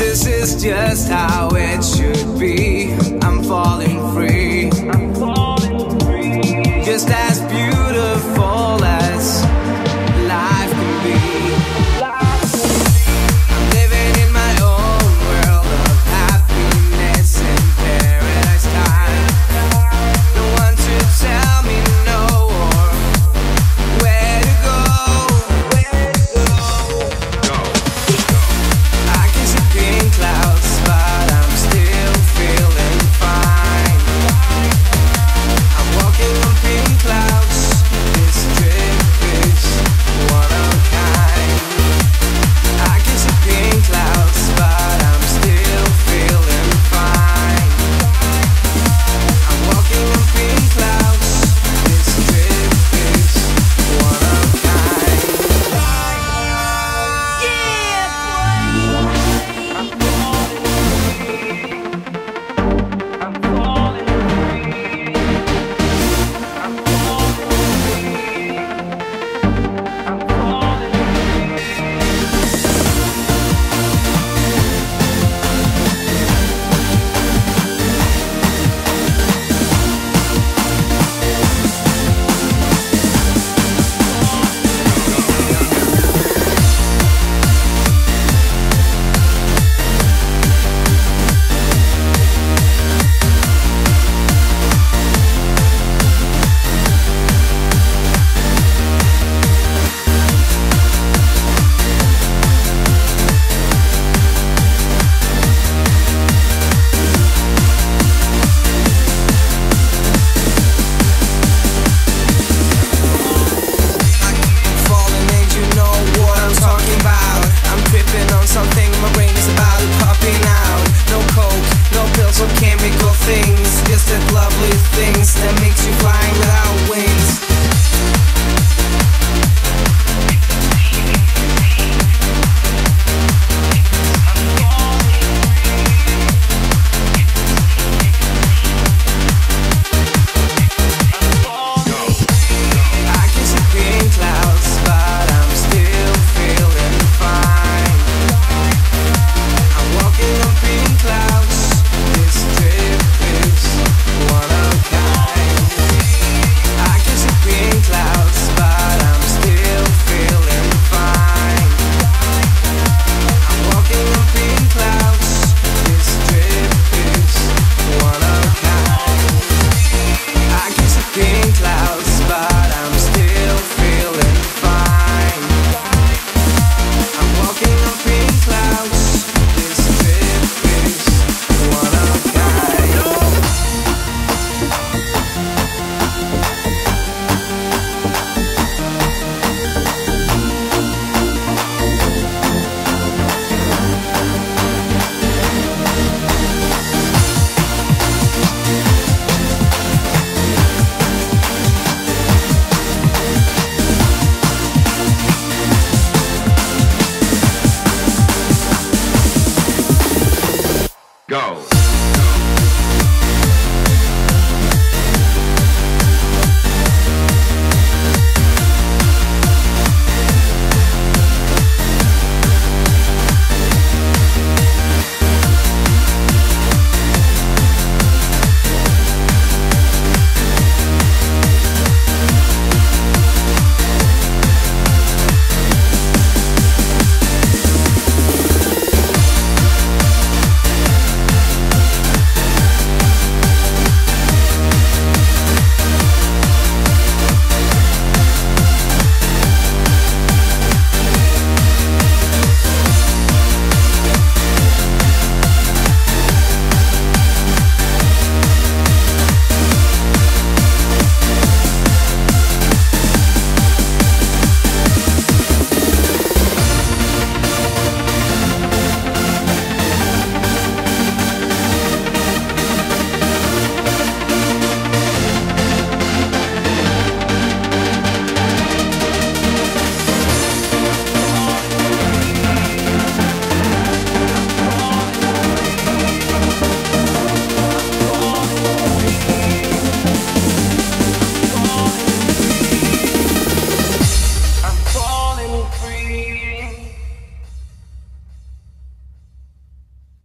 This is just how it should be. I'm falling free. I'm falling